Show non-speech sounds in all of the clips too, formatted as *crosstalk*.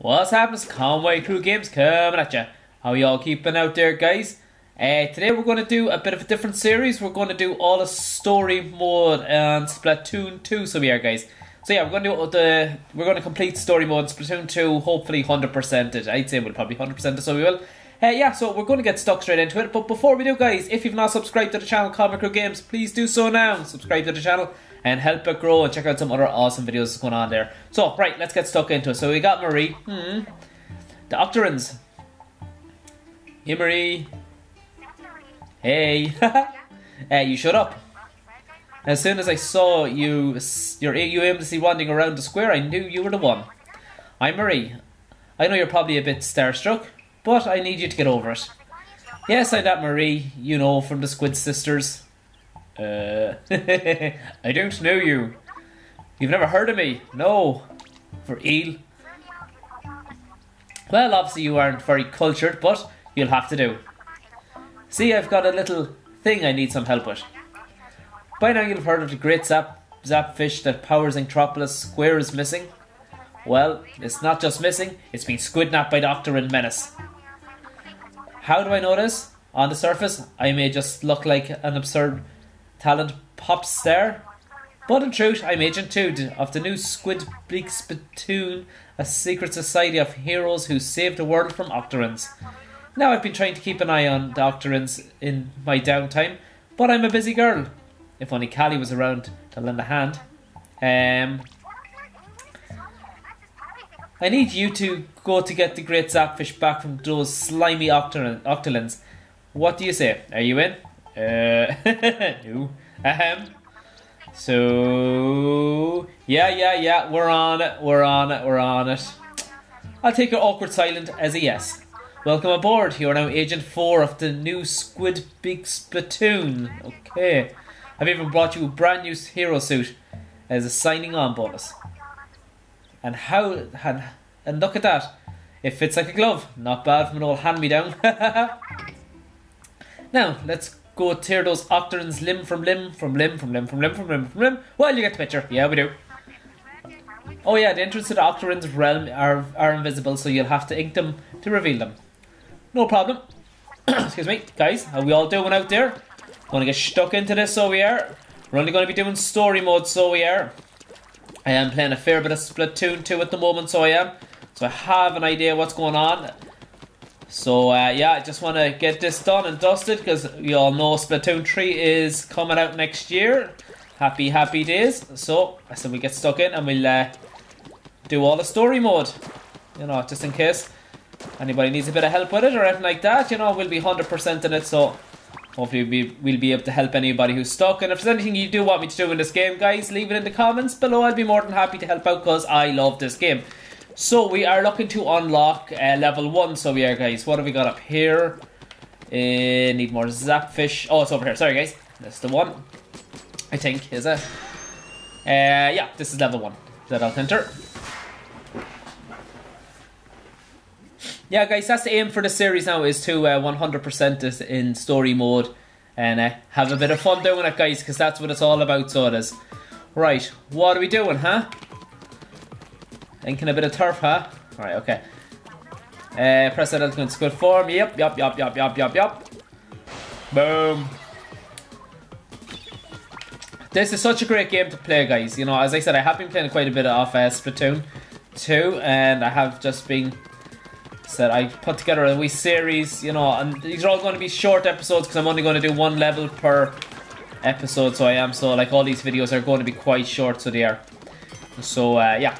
What's happening? Conway Crew Games coming at you. How y'all keeping out there, guys? Uh, today we're going to do a bit of a different series. We're going to do all the story mode and Splatoon 2. So we are, guys. So yeah, we're going to do the we're going to complete story mode Splatoon 2. Hopefully, hundred percent it. I'd say we'll probably hundred percent. So we will. Uh, yeah, so we're going to get stuck straight into it. But before we do, guys, if you've not subscribed to the channel Conway Crew Games, please do so now. Subscribe to the channel and help it grow and check out some other awesome videos going on there. So, right, let's get stuck into it. So we got Marie. Hmm. The Octarians. Hey, Marie. Hey. *laughs* uh, you shut up. As soon as I saw you, your you aimlessly wandering around the square, I knew you were the one. I'm Marie. I know you're probably a bit starstruck, but I need you to get over it. Yes, I'm that Marie, you know, from the Squid Sisters. Uh, *laughs* I don't know you. You've never heard of me? No. For eel. Well, obviously you aren't very cultured, but you'll have to do. See, I've got a little thing I need some help with. By now you'll have heard of the great zap, zap fish that powers Inkopolis Square is missing. Well, it's not just missing, it's been squidnapped by Doctor and Menace. How do I know this? On the surface, I may just look like an absurd talent pop star, but in truth, I'm Agent 2 of the new Squid Bleak Spittoon, a secret society of heroes who saved the world from Octarians. Now, I've been trying to keep an eye on the Octarians in my downtime, but I'm a busy girl. If only Callie was around to lend a hand. Um, I need you to go to get the great zapfish back from those slimy octolins. What do you say? Are you in? Uh, *laughs* no. Ahem. So yeah, yeah, yeah. We're on it. We're on it. We're on it. I'll take your awkward silent as a yes. Welcome aboard. You are now Agent Four of the new Squid Big Splatoon. Okay. I've even brought you a brand new hero suit as a signing on bonus. And how and, and look at that. It fits like a glove. Not bad from an old hand me down. *laughs* now, let's go tear those Octarians limb from limb, from limb, from limb, from limb, from limb, from limb. Well, you get the picture. Yeah, we do. Oh yeah, the entrance to the Octarians realm are, are invisible, so you'll have to ink them to reveal them. No problem. *coughs* Excuse me. Guys, how we all doing out there? Gonna get stuck into this, so we are. We're only gonna be doing story mode, so we are. I am playing a fair bit of Splatoon 2 at the moment, so I am. So I have an idea what's going on. So uh, yeah, I just want to get this done and dusted because you all know Splatoon 3 is coming out next year. Happy, happy days. So I said we get stuck in and we'll uh, do all the story mode. You know, just in case anybody needs a bit of help with it or anything like that, you know, we'll be 100% in it. So hopefully we'll be, we'll be able to help anybody who's stuck. And if there's anything you do want me to do in this game, guys, leave it in the comments below. I'll be more than happy to help out because I love this game. So we are looking to unlock uh, level 1. So we are, guys. What have we got up here? Uh, need more zapfish. Oh, it's over here. Sorry, guys. That's the one. I think, is it? Uh, yeah, this is level 1 that I'll enter. Yeah, guys, that's the aim for the series now, is to 100% uh, this in story mode and uh, have a bit of fun doing it, guys, because that's what it's all about, so it is. Right, what are we doing, huh? Inking a bit of turf, huh? Alright, okay. Uh, press that into squid form. Yep, yep, yep, yep, yep, yep, yep. Boom. This is such a great game to play, guys. You know, as I said, I have been playing quite a bit of uh, Splatoon 2, and I have just been said I put together a wee series, you know, and these are all going to be short episodes because I'm only going to do one level per episode, so I am. So, like, all these videos are going to be quite short, so they are. So, uh, yeah,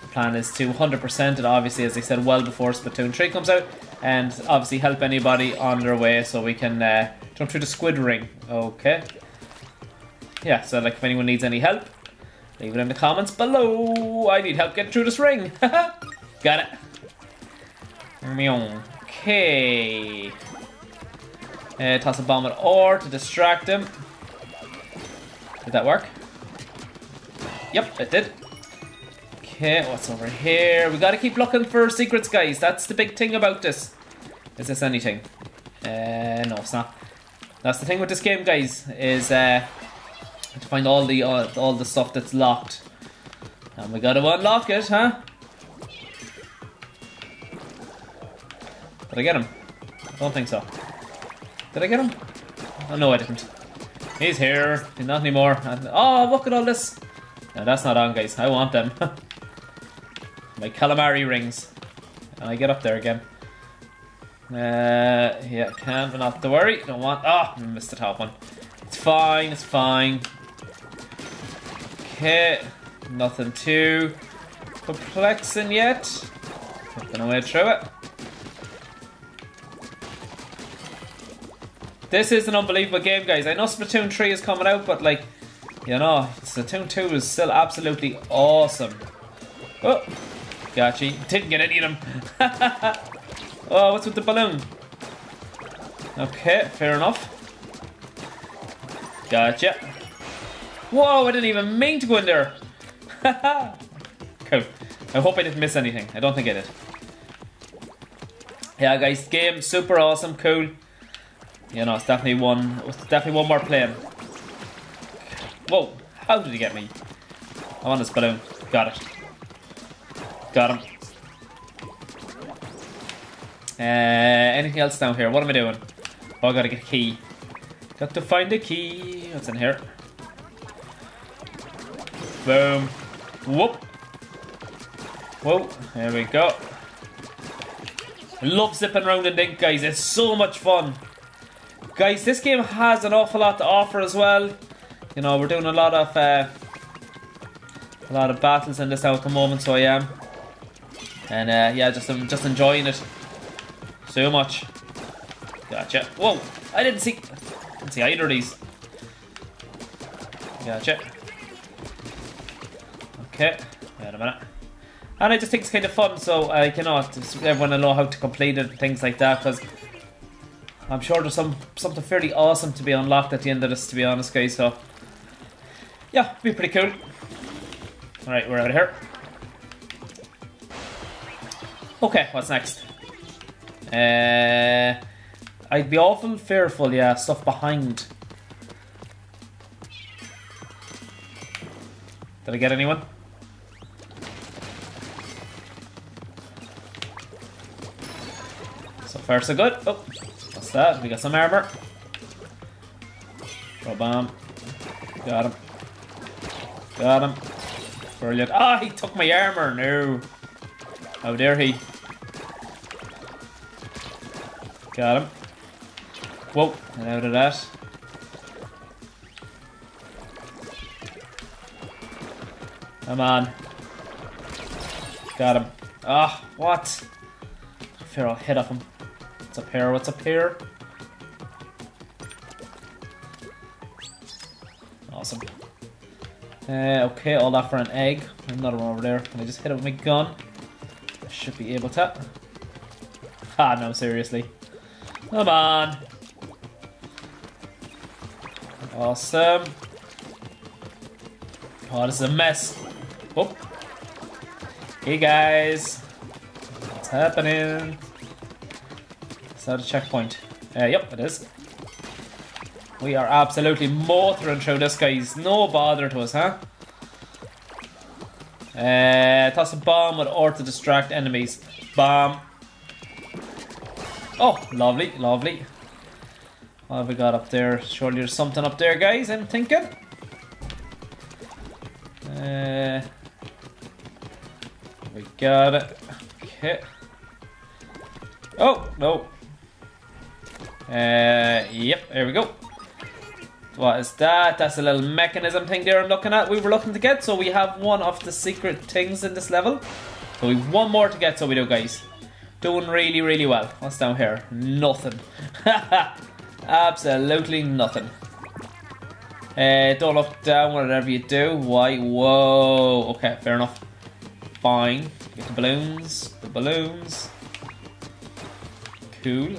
the plan is to 100% it, obviously, as I said, well before Splatoon 3 comes out, and obviously help anybody on their way so we can uh, jump through the squid ring. Okay. Yeah, so like if anyone needs any help, leave it in the comments below. I need help getting through this ring. *laughs* Got it. Okay. Uh, toss a bomb at ore to distract him. Did that work? Yep, it did. Okay, what's over here? We gotta keep looking for secrets, guys. That's the big thing about this. Is this anything? Uh, no, it's not. That's the thing with this game, guys, is uh, to find all the all the stuff that's locked. And we gotta unlock it, huh? Did I get him? I don't think so. Did I get him? Oh, no, I didn't. He's here. Not anymore. And, oh, look at all this. No, that's not on, guys. I want them. *laughs* My calamari rings. And I get up there again. Uh, yeah, can, but not to worry. Don't want. Oh, missed the top one. It's fine. It's fine. Okay, nothing too perplexing yet. Our way through it. This is an unbelievable game, guys. I know Splatoon 3 is coming out, but like, you know, Splatoon 2 is still absolutely awesome. Oh, gotcha. Didn't get any of them. *laughs* oh, what's with the balloon? Okay, fair enough. Gotcha. Whoa, I didn't even mean to go in there. *laughs* cool. I hope I didn't miss anything. I don't think I did. Yeah, guys, game super awesome, cool. You know, it's definitely one. It's definitely one more playing. Whoa! How did he get me? I want this balloon. Got it. Got him. Uh, anything else down here? What am I doing? Oh, I gotta get a key. Got to find a key. What's in here? Boom. Whoop. Whoa. There we go. Love zipping around in Dink, guys. It's so much fun. Guys, this game has an awful lot to offer as well. You know, we're doing a lot of uh, a lot of battles in this now at the moment, so I am. And uh, yeah, just I'm just enjoying it so much. Gotcha. Whoa! I didn't see didn't see either of these. Gotcha. Okay. Wait a minute. And I just think it's kind of fun, so I cannot everyone will know how to complete it and things like that, because I'm sure there's some something fairly awesome to be unlocked at the end of this, to be honest, guys. So, yeah, be pretty cool. All right, we're out of here. Okay, what's next? Uh, I'd be awful fearful, yeah, stuff behind. Did I get anyone? So far so good. Oh. What's that? We got some armor. Throw bomb. Got him. Got him. Brilliant. Ah, oh, he took my armor. No. How dare he? Got him. Whoa, out of that. Come on. Got him. Ah, oh, what? Fair, I'll hit up him. What's up here? What's up here? Awesome. Uh, okay, all that for an egg. Another one over there. Can I just hit it with my gun? I should be able to. Ah, no, seriously. Come on. Awesome. Oh, this is a mess. Oh. Hey, guys. What's happening? That a checkpoint? Uh, yep, it is. We are absolutely motoring through this, guys. No bother to us, huh? Uh, toss a bomb with or to distract enemies. Bomb. Oh, lovely, lovely. What have we got up there? Surely there's something up there, guys, I'm thinking. Uh, we got it. Okay. Oh, no. Uh, yep, there we go. What is that? That's a little mechanism thing there I'm looking at. We were looking to get, so we have one of the secret things in this level. So we've one more to get, so we do, guys. Doing really, really well. What's down here? Nothing. *laughs* Absolutely nothing. Uh, don't look down whatever you do. Why? Whoa. Okay, fair enough. Fine. Get the balloons. The balloons. Cool.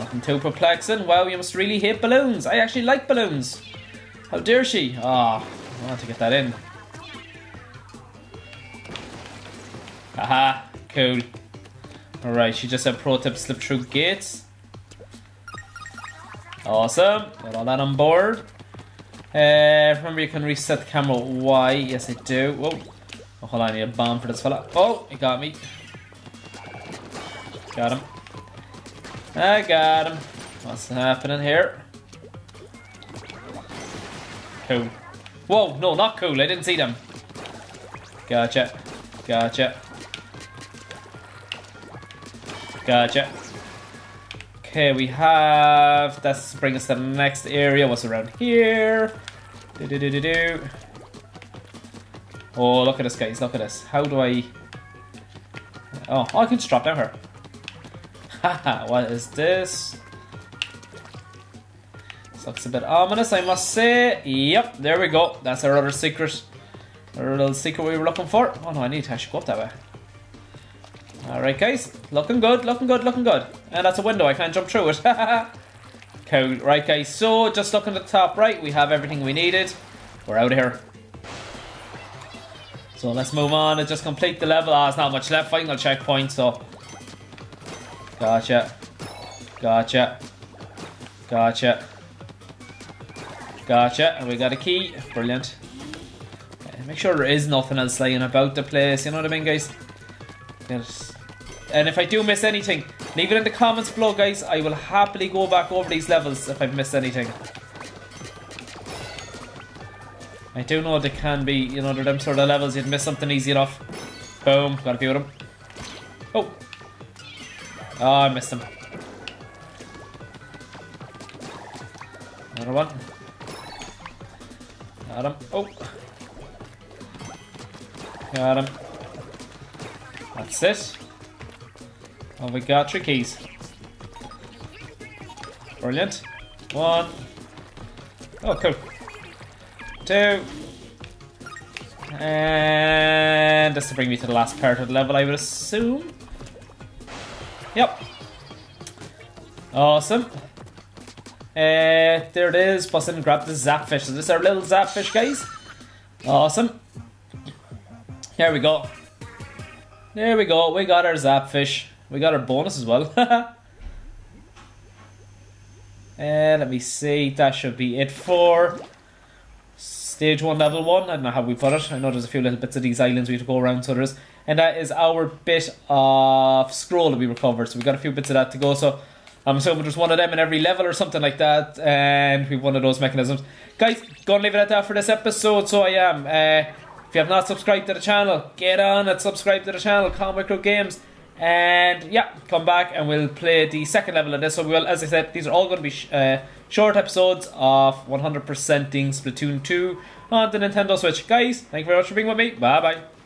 Nothing too perplexing. Wow, you must really hate balloons. I actually like balloons. How dare she? Ah, oh, I want to get that in. Haha, cool. Alright, she just said pro tip slip through gates. Awesome. Got all that on board. Uh, remember you can reset the camera Y. Yes, I do. Whoa. Oh, hold on, I need a bomb for this fella. Oh, he got me. Got him. I got him. What's happening here? Cool. Whoa, no, not cool. I didn't see them. Gotcha. Gotcha. Gotcha. Okay, we have... That's bring us to the next area. What's around here? Do do do do do. Oh, look at this, guys. Look at this. How do I... Oh, I can just drop down here. Haha, *laughs* what is this? This looks a bit ominous, I must say. Yep, there we go. That's our other secret. Our little secret we were looking for. Oh no, I need to actually go up that way. Alright guys, looking good, looking good, looking good. And that's a window, I can't jump through it. *laughs* cool. Right guys, so just looking at the top right, we have everything we needed. We're out of here. So let's move on and just complete the level. Ah, oh, it's not much left. Final checkpoint, so. Gotcha. Gotcha. Gotcha. Gotcha. And we got a key. Brilliant. make sure there is nothing else lying about the place. You know what I mean, guys? Yes. And if I do miss anything, leave it in the comments below, guys. I will happily go back over these levels if I've missed anything. I do know there can be, you know, there them sort of levels you'd miss something easy enough. Boom, got a few of them. Oh. Oh, I missed him. Another one. Got him. Oh. Got him. That's it. Oh, we got keys. Brilliant. One. Oh, cool two. And this to bring me to the last part of the level, I would assume. Yep. Awesome. Uh, there it is. In and grab the zapfish. Is this our little zapfish, guys? Awesome. Here we go. There we go. We got our zapfish. We got our bonus as well. and *laughs* let me see. That should be it for stage one, level one. I don't know how we put it. I know there's a few little bits of these islands we have to go around, so there is. And that is our bit of scroll that we recovered. So we've got a few bits of that to go. So I'm assuming there's one of them in every level or something like that. And we've one of those mechanisms. Guys, go and leave it at that for this episode. So I am. Uh, if you have not subscribed to the channel, get on and subscribe to the channel, Conway Crew Games. And yeah, come back and we'll play the second level of this. So we will, as I said, these are all going to be uh, short episodes of 100%ing Splatoon 2 on the Nintendo Switch. Guys, thank you very much for being with me. Bye bye.